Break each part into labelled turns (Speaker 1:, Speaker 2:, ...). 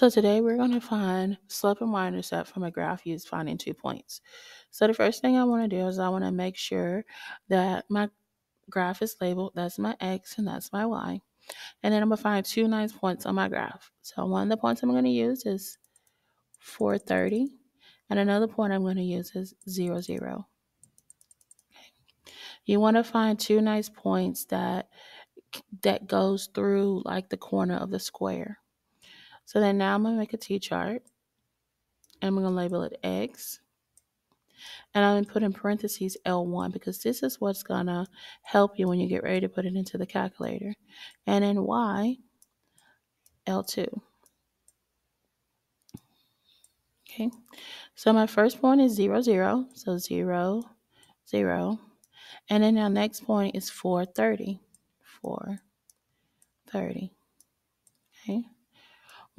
Speaker 1: So today we're going to find slope and y-intercept from a graph used finding two points. So the first thing I want to do is I want to make sure that my graph is labeled. That's my x and that's my y. And then I'm going to find two nice points on my graph. So one of the points I'm going to use is 430. And another point I'm going to use is 0, 0. You want to find two nice points that that goes through like the corner of the square. So then now I'm going to make a t-chart. And I'm going to label it X. And I'm going to put in parentheses L1 because this is what's going to help you when you get ready to put it into the calculator. And then Y, L2. Okay, so my first point is 0, 0. So 0, 0. And then our next point is 430. 430. Okay.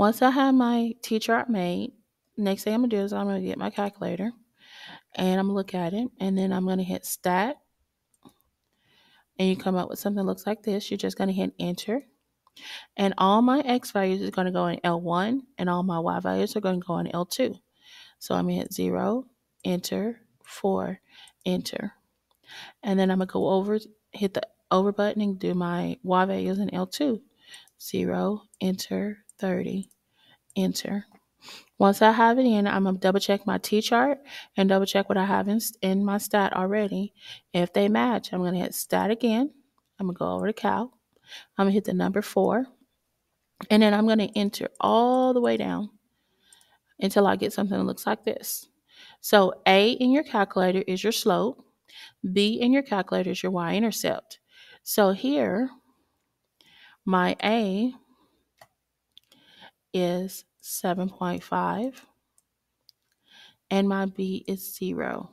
Speaker 1: Once I have my t-chart made, next thing I'm to do is I'm to get my calculator and I'm to look at it and then I'm to hit stat and you come up with something that looks like this. You're just to hit enter and all my x values is to go in L1 and all my y values are to go in L2. So I'm to hit 0, enter, 4, enter. And then I'm to go over, hit the over button and do my y values in L2. 0, enter, 30, enter. Once I have it in, I'm going to double check my T-chart and double check what I have in, in my stat already. If they match, I'm going to hit stat again. I'm going to go over to calc. I'm going to hit the number 4. And then I'm going to enter all the way down until I get something that looks like this. So A in your calculator is your slope. B in your calculator is your y-intercept. So here, my A is 7.5 and my B is 0.